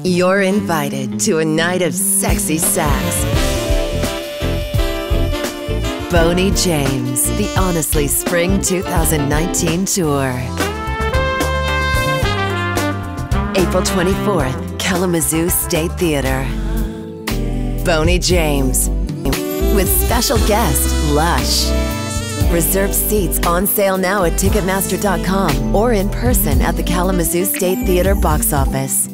You're invited to a night of sexy sax. Boney James, the Honestly Spring 2019 Tour. April 24th, Kalamazoo State Theater. Boney James, with special guest Lush. Reserve seats on sale now at Ticketmaster.com or in person at the Kalamazoo State Theater box office.